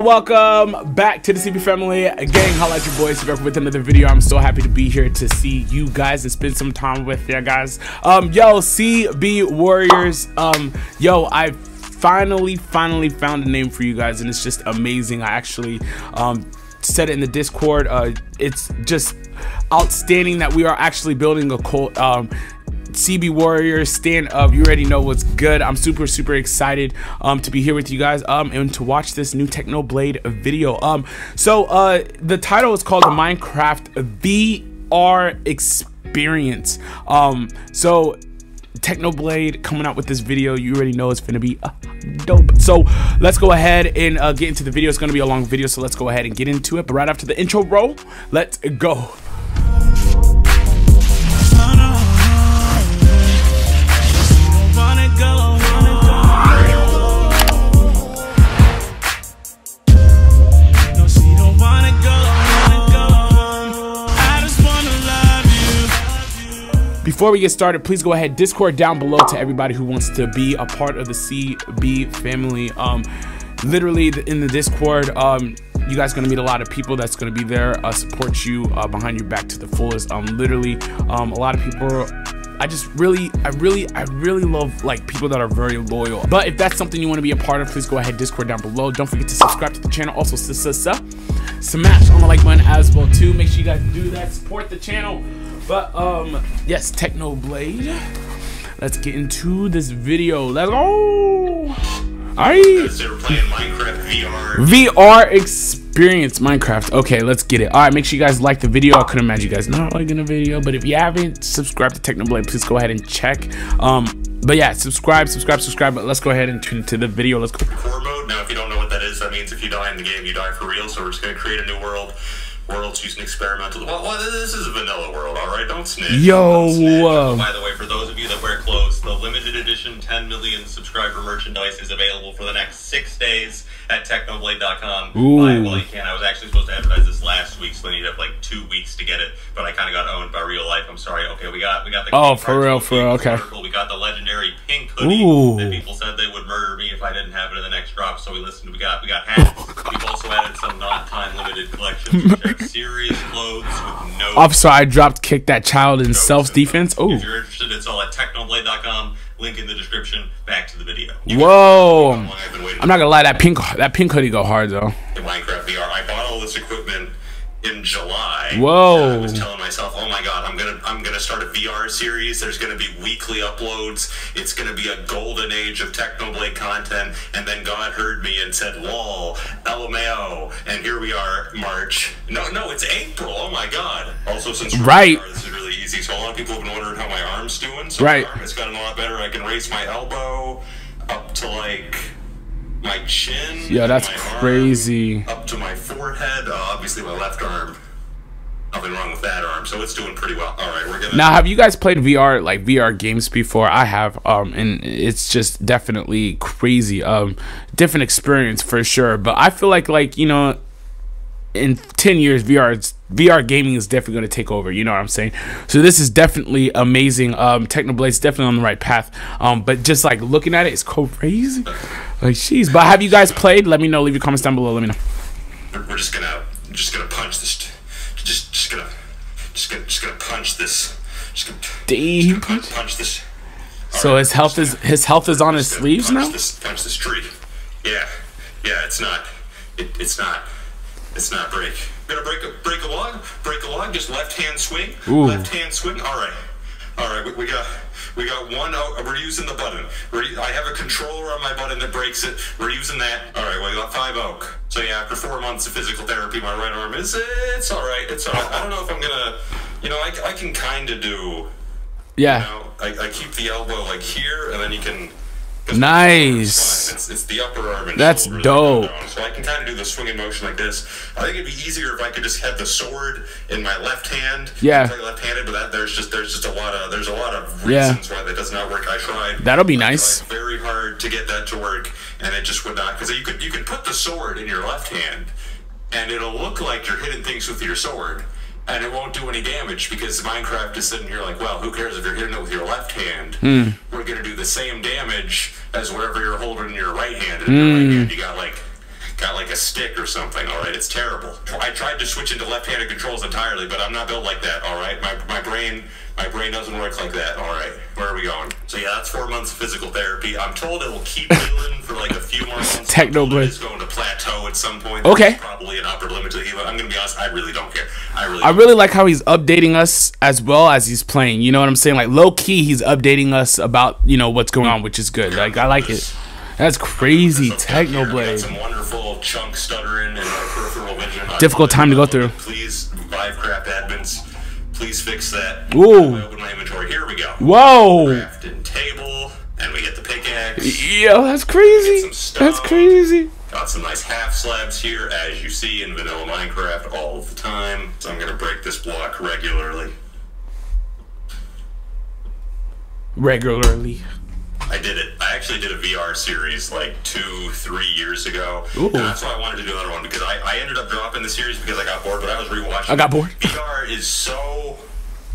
Welcome back to the CB family. Gang, holla at your boys back with another video. I'm so happy to be here to see you guys and spend some time with you guys. Um, yo, CB Warriors. Um, yo, I finally, finally found a name for you guys, and it's just amazing. I actually um said it in the Discord. Uh, it's just outstanding that we are actually building a cult. Um, CB Warriors stand up. You already know what's good. I'm super super excited um to be here with you guys um and to watch this new Technoblade video. Um so uh the title is called the Minecraft VR experience. Um so Technoblade coming out with this video. You already know it's gonna be uh, dope. So let's go ahead and uh, get into the video. It's gonna be a long video, so let's go ahead and get into it. But right after the intro roll, let's go. Before we get started, please go ahead, Discord down below to everybody who wants to be a part of the CB family. Um, literally in the Discord, um, you guys gonna meet a lot of people that's gonna be there, uh, support you uh, behind your back to the fullest. Um, literally, um, a lot of people I just really, I really, I really love like people that are very loyal. But if that's something you want to be a part of, please go ahead, Discord down below. Don't forget to subscribe to the channel. Also, smash on the like button as well too. Make sure you guys do that. Support the channel. But um, yes, Technoblade. Let's get into this video. Let's go. Alright. VR. VR experience Minecraft. Okay, let's get it. Alright, make sure you guys like the video. I couldn't imagine you guys not liking the video, but if you haven't subscribed to Technoblade, please go ahead and check. Um, but yeah, subscribe, subscribe, subscribe. But let's go ahead and tune into the video. Let's go. Core mode. Now, if you don't know what that is, that means if you die in the game, you die for real. So we're just gonna create a new world worlds using experimental. Well, well, this is a vanilla world, all right. Don't snitch. Yo. Don't snitch. Uh, By the way, for those of you that wear clothes, the limited edition 10 million subscriber merchandise is available for the next six days at technoblade.com. Ooh. well, you can. I was actually supposed to advertise this last week, so I needed like two weeks to get it, but I kind of got owned by real life. I'm sorry. Okay, we got we got the. Oh, for real, for real. Okay. Article. We got the legendary pink hoodie Ooh. that people said they would murder me if I didn't have it in the next drop. So we listened. We got we got hats. Oh, We've also added some non-time limited collections, which have serious clothes with no. I'm I dropped kick that child in self defense. Oh. If you're interested, it's all at technoblade.com. Link in the description. Back to the video. You Whoa. can- how long I've been waiting I'm not gonna lie, that pink that pink hoodie go hard though. in Minecraft VR. I bought all this equipment in July. Whoa. I was telling myself, "Oh my god, I'm gonna I'm gonna start a VR series. There's gonna be weekly uploads. It's gonna be a golden age of Technoblade content." And then God heard me and said, "Lol, LMAO." And here we are, March. No, no, it's April. Oh my god. Also, since Right. VR, this is really easy. So a lot of people have been wondering how my arm's doing. So Right. my arm has gotten a lot better. I can raise my elbow up to like my chin. Yeah, that's crazy. up to my forehead. Uh, obviously, my left arm. Nothing wrong with that arm, so it's doing pretty well. All right, we're gonna. Now, have you guys played VR like VR games before? I have, um, and it's just definitely crazy. Um, different experience for sure. But I feel like like you know, in ten years, VR VR gaming is definitely going to take over. You know what I'm saying? So this is definitely amazing. Um, Technoblade's definitely on the right path. Um, but just like looking at it, it's crazy. Like, jeez. But have you guys played? Let me know. Leave your comments down below. Let me know. we're- just gonna, just gonna punch this. Just, just gonna, just gonna, just gonna punch this. Just gonna, Damn. punch, punch this. All So right, his health is his health is on his sleeves punch now. This, punch this tree. Yeah, yeah. It's not. It, it's not. It's not break. Gonna break a break a log. Break a log. Just left hand swing. Ooh. Left hand swing. All right. All right. We, we got. We got one. Oh, we're using the button. We're, I have a controller on my button that breaks it. We're using that. All right. Well, we got five oak. So yeah, after four months of physical therapy, my right arm is. It's all right. It's all right. I don't know if I'm gonna. You know, I, I can kind of do. You Yeah. know, I, I keep the elbow like here, and then you can. Nice. It's, it's the upper arm and That's go dope. So I can kind of do the swinging motion like this. I think it'd be easier if I could just have the sword in my left hand. Yeah. Left-handed, but that, there's just there's just a lot of there's a lot of Yeah. why that does not work. I tried. That'll be I nice. very hard to get that to work, and it just would not. Because you could you can put the sword in your left hand, and it'll look like you're hitting things with your sword. And it won't do any damage because Minecraft is sitting here like, well, who cares if you're hitting it with your left hand? Hmm. We're gonna do the same damage as wherever you're holding your right hand. And in your right Hmm. hand, you got like got like a stick or something. All right, it's terrible. I tried to switch into left-handed controls entirely, but I'm not built like that. All right, my my brain my brain doesn't work like that. All right, where are we going? So yeah, that's four months of physical therapy. I'm told it will keep healing for like a few more months. Technoblade. It's going to plateau at some point. Okay. There's probably an upper limit to the healing. I'm gonna be honest. I really don't care. I really. I really like how he's updating us as well as he's playing. You know what I'm saying? Like low key, he's updating us about you know what's going on, which is good. Like I like it. That's crazy, Some stuff here. We got Technoblade. Some wonderful chunk stuttering and peripheral vision. Difficult time to go through. Please, Vivecraft admins, please fix that. Ooh. I open my inventory. Here we go. Whoa, Crafting table, and we get the pickaxe. yo, that's crazy. That's crazy. Got some nice half slabs here, as you see in vanilla Minecraft all of the time. So I'm gonna break this block regularly. Regularly. Actually did a VR series like two, three years ago. Ooh. And that's why I wanted to do another one because I, I ended up dropping the series because I got bored, but I was rewatching. I got bored. VR is so.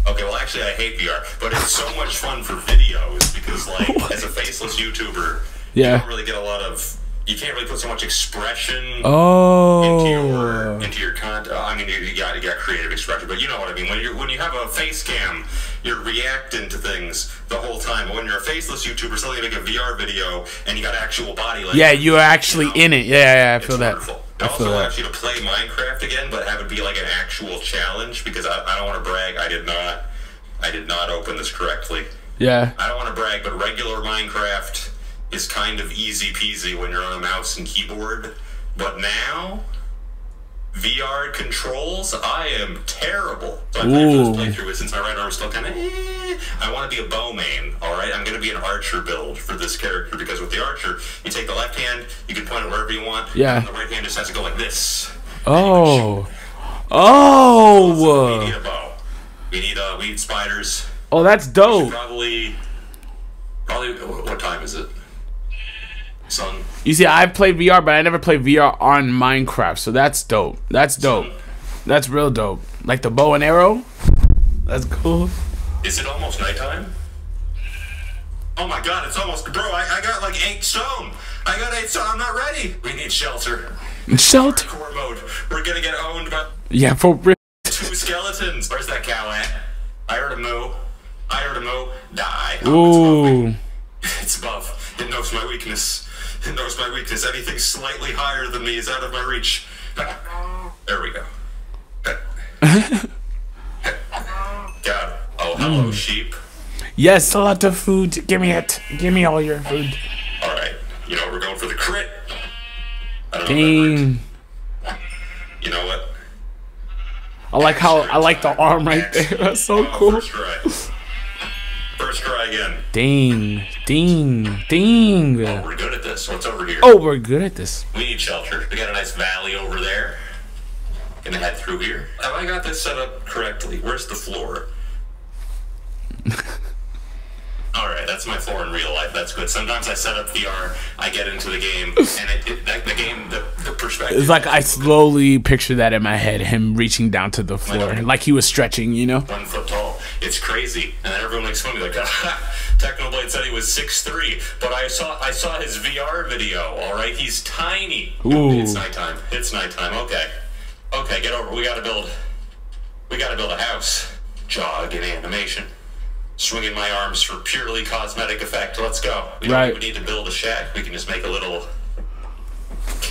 Okay, well, actually, I hate VR, but it's so much fun for videos because, like, as a faceless YouTuber, Yeah. you don't really get a lot of. You can't really put so much expression into Oh. your into your content. I mean, you, you got you got creative expression, but you know what I mean. When you when you have a face cam, you're reacting to things the whole time. But when you're a faceless YouTuber, suddenly you make a VR video and you got actual body language. Yeah, you're actually in it. Yeah, yeah, I It's feel that. wonderful. I I also want you to play Minecraft again, but have it be like an actual challenge because I, I don't want to brag. I did not I did not open this correctly. Yeah. I don't want to brag, but regular Minecraft is kind of easy peasy when you're on a mouse and keyboard. But now, VR controls, I am terrible. So I played this playthrough, since my right arm's still kind of eh, I want to be a bowman. alright? I'm going to be an archer build for this character because with the archer, you take the left hand, you can point it wherever you want, Yeah. and the right hand just has to go like this. Oh. Oh. We Oh. need a bow. We need, uh, we need spiders. Oh, that's dope. Probably, probably, what time is it? Sun. You see, I've played VR, but I never played VR on Minecraft, so that's dope. That's dope. That's real dope. Like the bow and arrow. That's cool. Is it almost nighttime? Oh my god, it's almost. Bro, I, I got like eight stone. I got eight stone. I'm not ready. We need shelter. Shelter. Core mode. We're gonna get owned by Yeah, for real. two skeletons. Where's that cow at? I heard a moo. I heard a moo. Die. Oh, Ooh. it's above. It knows my weakness. Knows my weakness. Anything slightly higher than me is out of my reach. There we go. Got it. Oh, hello, hmm. sheep. Yes, a lot of food. Give me it. Give me all your food. All right. You know, we're going for the crit. I don't know if that Dang. You know what? I like how I like the arm right there. That's so Oh, cool. First try. Again. Dang. Ding. Ding. Oh, we're good at this. What's over here? Oh, we're good at this. We need shelter. We got a nice valley over there. Gonna head through here. Have I got this set up correctly? Where's the floor? Alright, that's my floor in real life. That's good. Sometimes I set up VR, I get into the game, and it, it that, the game, the, the perspective. It's like I slowly picture that in my head, him reaching down to the floor, like he was stretching, you know? one foot tall. It's crazy. And then everyone makes fun of me like, Technoblade said he was 6'3", but I saw I saw his VR video, alright? He's tiny. Ooh. It's nighttime. It's nighttime. Okay. Okay, get over. We gotta build we gotta build a house. Jog in animation. Swinging my arms for purely cosmetic effect. Let's go. We don't Right. even need to build a shack. We can just make a little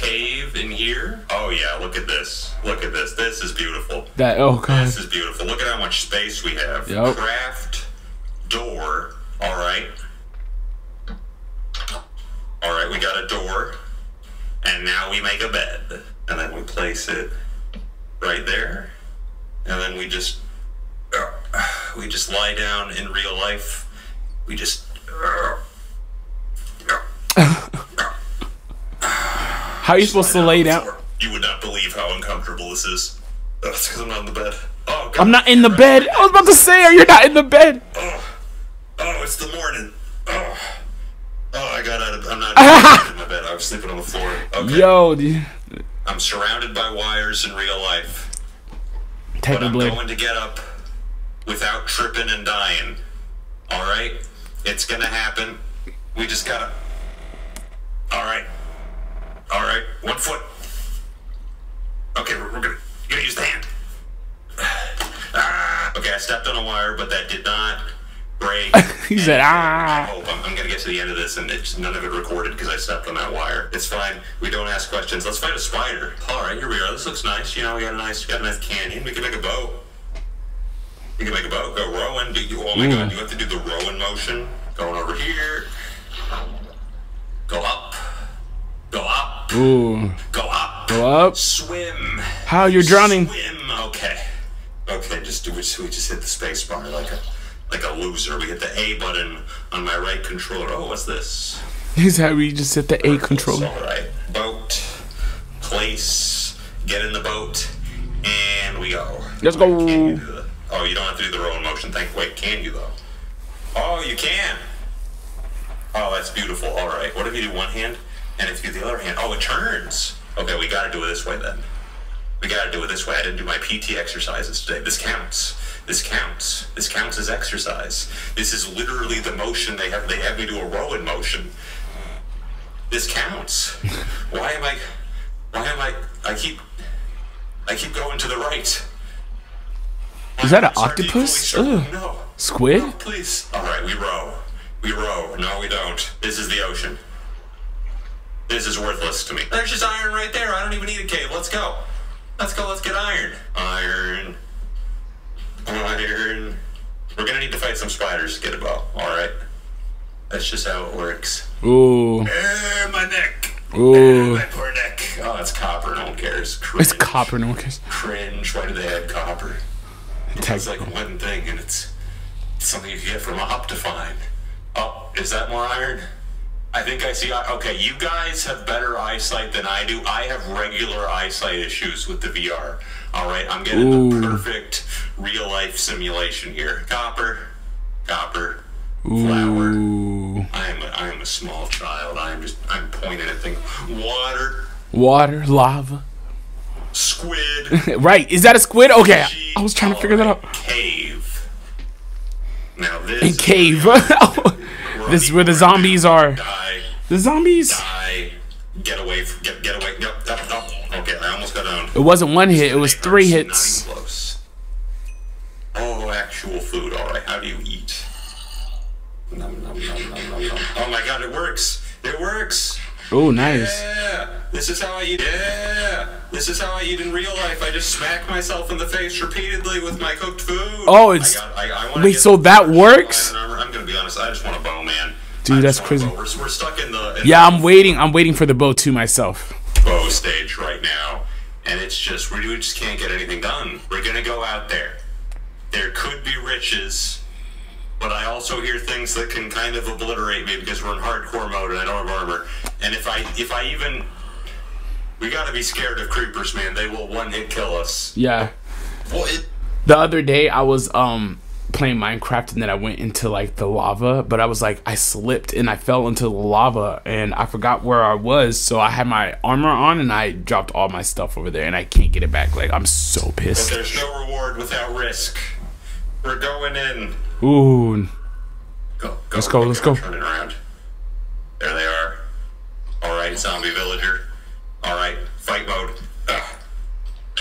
cave in here. Oh yeah, look at this. Look at this. This is beautiful. That oh god. This is beautiful. Look at how much space we have. Yep. Craft door. All right. All right, we got a door, and now we make a bed, and then we place it right there, and then we just we just lie down in real life. We just. How are you supposed to lay down? You would not believe how uncomfortable this is. That's because I'm not in the bed. Oh, God. I'm not in the bed. I was about to say, are you're not in the bed. Oh, oh, it's the morning. Oh, oh, I got out of. I'm not in my bed. I was sleeping on the floor. Okay. Yo, dude. I'm surrounded by wires in real life, Technically. but I'm going to get up without tripping and dying. All right, it's gonna happen. We just gotta. All right, all right, one foot. Okay, we're, we're gonna, gonna use the hand. Ah, okay, I stepped on a wire, but that did not break. he said, uh, ah. I hope I'm, I'm, gonna get to the end of this and it's none of it recorded because I stepped on that wire. It's fine. We don't ask questions. Let's fight a spider. All right, here we are. This looks nice. You know, we got a nice, got a nice canyon. We can make a boat. We can make a boat. Go rowing. Do you, oh my god, mm. you have to do the rowing motion. Going over here. Ooh. Go up. Go up. Swim. How you're drowning? Swim. Okay. Okay. Just do it. We just hit the space bar like a like a loser. We hit the A button on my right controller. Oh, what's this? He's how we just hit the A controller. All right. Boat. Place. Get in the boat. And we go. Let's go. Oh, you don't have to do the rowing motion. Thank. Wait, can you though? Oh, you can. Oh, that's beautiful. All right. What if you do one hand, and if you do the other hand? Oh, it turns. Okay, we got to do it this way then. We got to do it this way. I didn't do my PT exercises today. This counts. This counts. This counts as exercise. This is literally the motion they have. They have me do a rowing motion. This counts. Why am I? Why am I? I keep. I keep going to the right. Is that an octopus? No. Squid? No, please. All right, we row. We row. No, we don't. This is the ocean. This is worthless to me. There's just iron right there. I don't even need a cave. Let's go. Let's go. Let's get iron. Iron. Iron. We're gonna need to fight some spiders to get a bow. All right. That's just how it works. Ooh. Eh, my neck. Ooh. Eh, my poor neck. Oh, it's copper. No one cares. It's Cringe. copper, no one cares. Cringe. Why do they have copper? It's like one thing, and it's something you can get from Optifine. Oh, is that more iron? I think I see. Okay, you guys have better eyesight than I do. I have regular eyesight issues with the VR. All right, I'm getting Ooh. the perfect real life simulation here. Copper, copper. Ooh. I am a, I am a small child. I'm just I'm pointing at things. Water, Water, lava. squid. right. Is that a squid? Okay. I was trying to figure that out. Cave. Now this In cave. this is where the zombies are. Die, The zombies. die, get away, from, get get away. Yep, yep, yep. Okay, I almost got owned. It wasn't one hit, it was three Not even hits. close. Oh, actual food. All right, how do you eat? Nom, nom, nom, nom, nom, nom. Oh my God, it works! It works! Oh, nice. Yeah, this is how I eat. Yeah, this is how I eat in real life. I just smack myself in the face repeatedly with my cooked food. Oh, it's- I got, I, I wait, so that iron works? armor. I'm gonna be honest. I just want a bow, man. Dude, that's just want a crazy. We're, we're stuck in the in Yeah, I'm waiting. I'm waiting for the bow to myself. bow stage right now, and it's just we we just can't get anything done. We're gonna go out there. There could be riches, but I also hear things that can kind of obliterate me because we're in hardcore mode and I don't have armor. And if I if I even we gotta be scared of creepers, man. They will one hit kill us. Yeah. Well, it, The other day I was um playing Minecraft and then I went into like the lava, but I was like I slipped and I fell into the lava and I forgot where I was, so I had my armor on and I dropped all my stuff over there and I can't get it back. Like I'm so but pissed. there's no reward without risk. We're going in. Ooh. Go, go. Let's go, let's go. Turning around. There they are. All right, zombie villager. All right, fight mode. Ugh.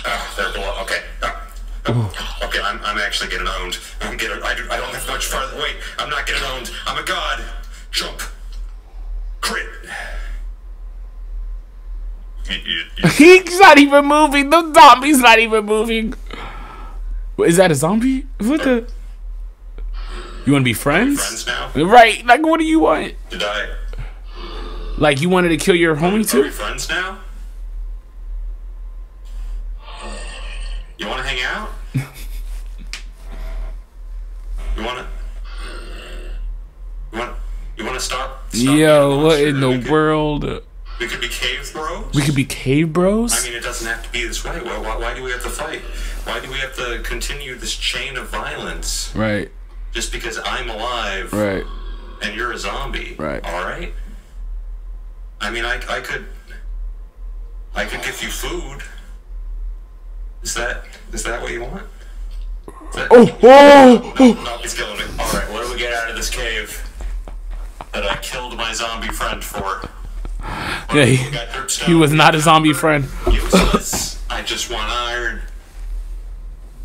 Ugh, they're below. Okay. Ugh. Ugh. Okay, I'm, I'm actually getting owned. I'm getting. I, do, I don't have much farther. Wait, I'm not getting owned. I'm a god. Jump. Crit. You- you- you- He's not even moving. The zombie's not even moving. What, Is that a zombie? What the? You want to be friends? friends now? Right. Like, what do you want? Did I? Like, you wanted to kill your homie Are we too? friends now? You want to hang out? You want to? You want? You want to stop? stop Yo, what in the we could, world? We could be cave bros. We could be cave bros. I mean, it doesn't have to be this way. Why, why, why do we have to fight? Why do we have to continue this chain of violence Right, just because I'm alive right. and you're a zombie? Right. All right. I mean, I, I could, I could give you food. Is that is that what you want? That- Oh, oh, oh. No, he's killing me. All right, what do we get out of this cave that I killed my zombie friend for? Yeah, he, he was not a zombie friend. Useless. I just want iron.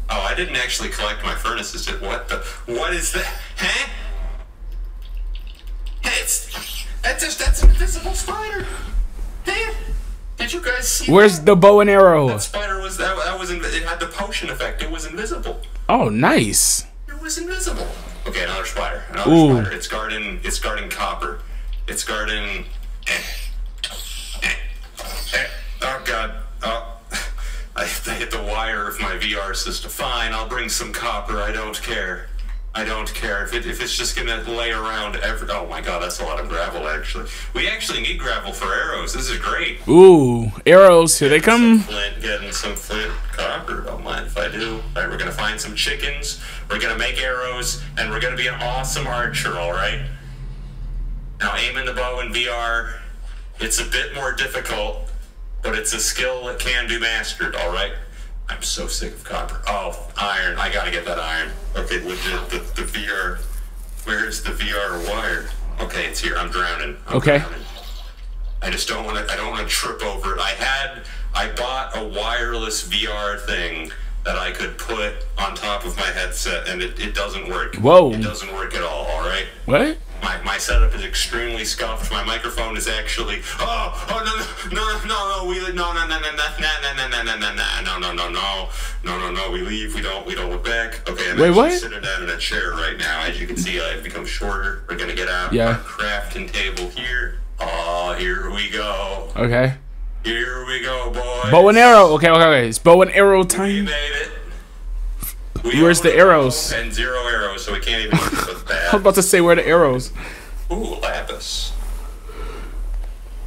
Oh, I didn't actually collect my furnaces. Did what the? What is that? Huh? Hey, it's that's just that's an invisible spider. Hey, did you guys see? Where's that? the bow and arrow? that spider was that? That was it had the potion effect. It was invisible. Oh, nice. It was invisible. Okay, another spider. Another Ooh. spider. It's guarding. It's guarding copper. It's guarding. Eh, eh, eh. Oh God. Oh. I hit the wire of my VR system. Fine, I'll bring some copper. I don't care. I don't care if it, if it's just gonna lay around every. Oh my God, that's a lot of gravel. Actually, we actually need gravel for arrows. This is great. Ooh, arrows. Here they come. Flint, getting some flint copper. Don't mind if I do. All right, we're gonna find some chickens. We're gonna make arrows, and we're gonna be an awesome archer. All right. Now, aiming the bow in VR, it's a bit more difficult, but it's a skill that can be mastered. All right. I'm so sick of copper. Oh, iron. I gotta get that iron. Okay, legit. The, the VR. Where is the VR wire? Okay, it's here. I'm drowning. I'm Okay. drowning. I just don't want to. I don't want to trip over it. I had. I bought a wireless VR thing that I could put on top of my headset, and it, it doesn't work. Whoa. It doesn't work at all. All right. What? My, my setup is extremely scuffed. My microphone is actually oh oh no no no no no we no no no no no no no no no no no no no no no no no no we leave we don't we don't look back. Okay, I'm Wait, what? sitting down in a chair right now. As you can see, I've become shorter. We're gonna get out Yeah. crafting table here. Oh, here we go. Okay. Here we go, boys. Bow and arrow. Okay, okay, okay. It's bow and arrow We time. made it. We Where's the arrows? And zero arrows, so we can't even it with I was about to say where are the arrows. Ooh, lapis.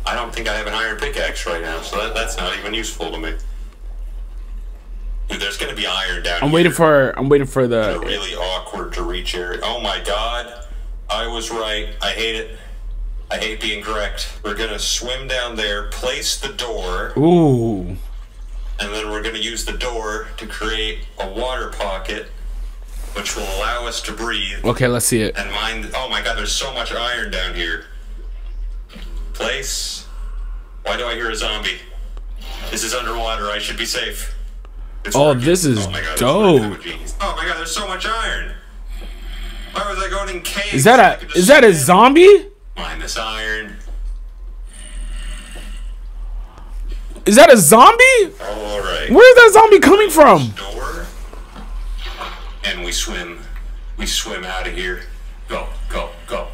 I don't think I have an iron pickaxe right now, so that, that's not even useful to me. Dude, there's gonna be iron down I'm here. waiting for. I'm waiting for the. really awkward to reach area. Oh my god. I was right. I hate it. I hate being correct. We're gonna swim down there, place the door, Ooh. and then we're gonna use the door to create a water pocket, which will allow us to breathe Okay, let's see it. and mine. Oh my god, there's so much iron down here. Place. Why do I hear a zombie? This is underwater. I should be safe. It's Oh, working. this is oh it's working. dope. Oh my god, there's so much iron. Why was I going in caves? Is that a? Is that a zombie? Mine this iron. Is that a zombie? All right. Where's that zombie coming from? door, and we swim. We swim out of here. Go, go, go,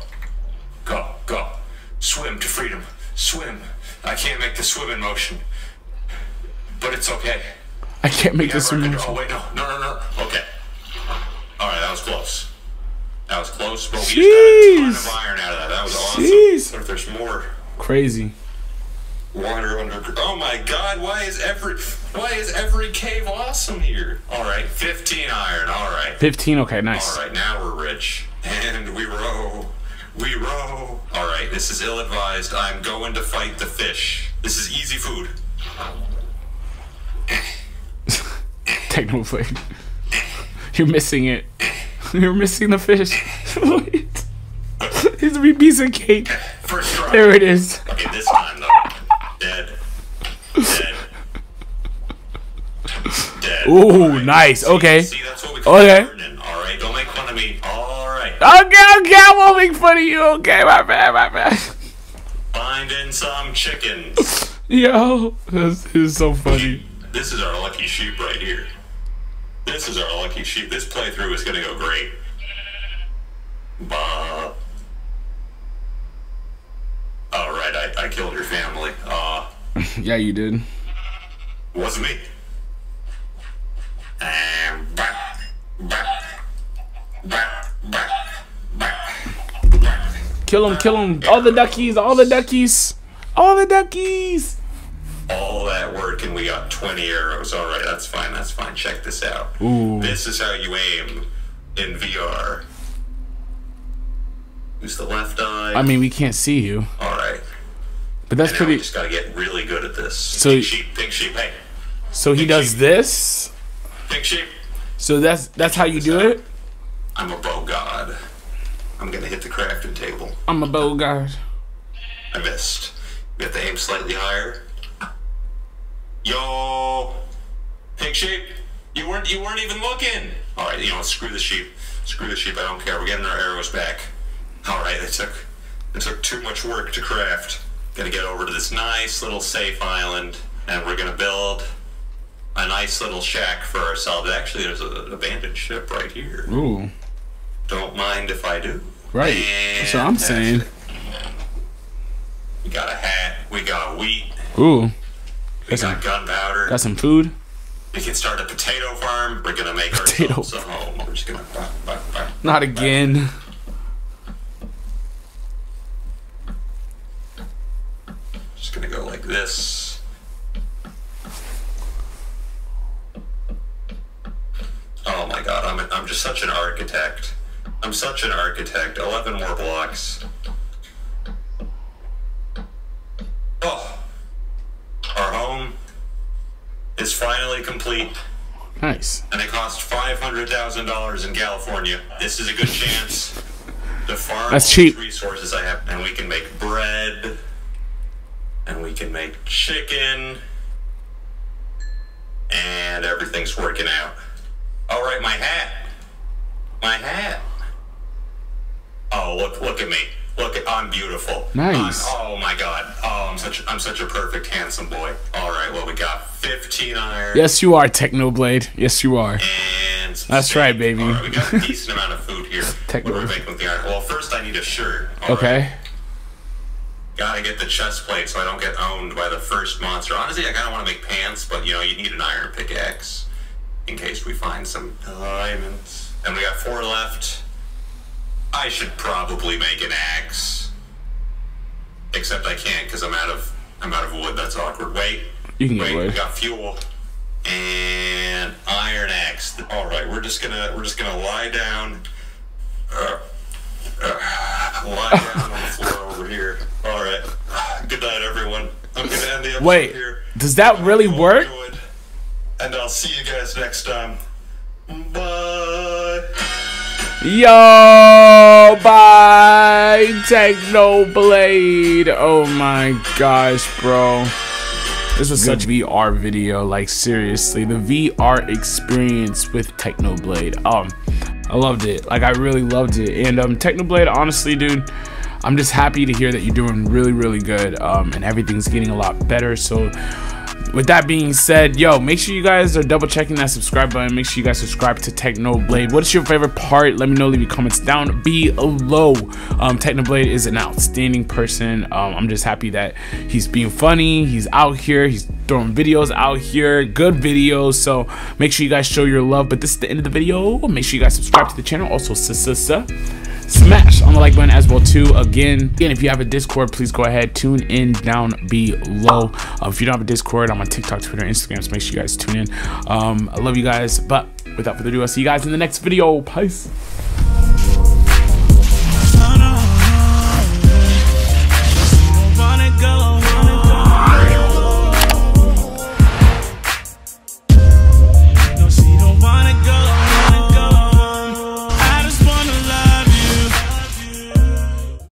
go, go. Swim to freedom. Swim. I can't make the swimming motion, but it's okay. I can't make We our one. control- Oh wait, no, no, no, no. Okay. All right, that was close. That was close, but we just got a ton Jeez. of iron out of that. That was awesome. Jeez. What if there's more? Crazy. water under. Oh my God! Why is every why is every cave awesome here? All right, fifteen iron. All right, 15. Okay, nice. all right. Now we're rich, and we row. We row. All right, this is ill-advised. I'm going to fight the fish. This is easy food. Techno. You're missing it. You're missing the fish. Wait. It's a piece of cake. First try. There it is. Okay, this time though. Dead. Dead. Dead. Ooh, Alright. nice. See- Okay. See, that's what we call Okay. learning. All right, don't make fun of me. All right. Okay, okay, I won't make fun of you. Okay, my bad, my bad. Finding some chickens. Yo, this is so funny. This is our lucky sheep right here. This is our lucky sheep. This playthrough is gonna go great. Bah. All right, I, I killed your family. Uh, Yeah, you did. wasn't me. And back, back, back, back, back, back. Kill him, kill him. All the duckies, all the duckies. All the duckies. All that work and we got 20 arrows. All right, that's fine. That's fine. Check this out. Ooh. This is how you aim in VR. Use the left eye. I mean, we can't see you, all right. but that's we pretty. just gotta get really good at this. So- pink sheep, sheep. Hey, So he does this. pink sheep. So that's that's how you do it. I'm a bow god. I'm gonna hit the crafting table. I'm a bow god. I missed. We have to aim slightly higher. Yo, pink sheep. You weren't you weren't even looking. All right, you know, screw the sheep. Screw the sheep. I don't care. We're getting our arrows back. All right, it took it took too much work to craft. Gonna get over to this nice little safe island, and we're gonna build a nice little shack for ourselves. Actually, there's an abandoned ship right here. Ooh. Don't mind if I do. Right. That's what I'm saying. We got a hat. We got wheat. Ooh. We Got some, got gunpowder. got some food. We can start a potato farm. We're gonna make Potato ourselves a home. Oh, we're just gonna. Bah, bah, bah. Not again. Just gonna go like this. Oh my god, I'm, I'm just such an architect. I'm such an architect. 11 more blocks. Oh. Our home is finally complete. Nice. and it cost five hundred thousand dollars in California. This is a good chance to farm That's cheap. resources I have, and we can make bread, and we can make chicken, and everything's working out. All right, my hat, my hat. Oh, look, look at me. Look at, I'm beautiful. Nice. I'm- oh my God. I'm such, I'm such a perfect, handsome boy. All right, well, we got 15 iron. Yes, you are, Technoblade. Yes, you are. And That's right, baby. All right, we got a decent amount of food here. Techno. What do we make with the iron? Well, first I need a shirt. All right. Okay. Gotta get the chest plate so I don't get owned by the first monster. Honestly, I kinda wanna make pants, but you know, you need an iron pickaxe in case we find some diamonds. And we got four left. I should probably make an axe. Except I can't because I'm out of I'm out of wood. That's awkward. Wait. You can get Wait, wood. we got fuel. And iron axe. Alright, we're just gonna we're just gonna lie down. Uh, uh, lie down on the floor over here. Alright. Good night everyone. I'm gonna end the episode Wait, here. does that really work? And I'll see you guys next time. Bye. Yo, bye, Technoblade. Oh my gosh, bro. This was such a VR video, like seriously, the VR experience with Technoblade. Um, I loved it. Like I really loved it. And um, Technoblade, honestly, dude, I'm just happy to hear that you're doing really, really good. Um, and everything's getting a lot better. So with that being said, yo, make sure you guys are double checking that subscribe button. Make sure you guys subscribe to Technoblade. What is your favorite part? Let me know. Leave your comments down below. Um, Technoblade is an outstanding person. Um, I'm just happy that he's being funny. He's out here. He's throwing videos out here. Good videos. So make sure you guys show your love. But this is the end of the video. Make sure you guys subscribe to the channel. Also, sister smash on the like button as well too. Again again if you have a discord please go ahead tune in down below. Uh, if you don't have a discord i'm on tiktok twitter instagram so make sure you guys tune in. Um i love you guys but without further ado i'll see you guys in the next video. Peace